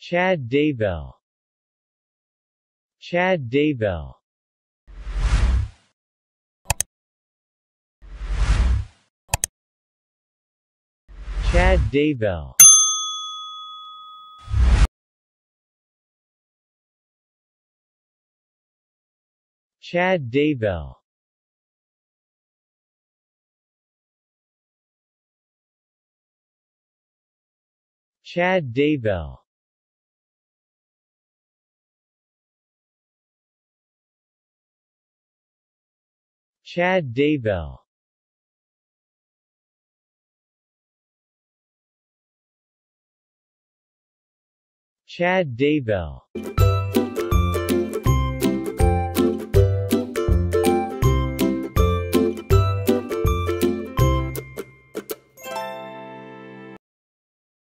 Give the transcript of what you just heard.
Chad Daybell. Chad Daybell. Chad Daybell. Chad Daybell. Chad Daybell Chad Daybell. Chad Daybell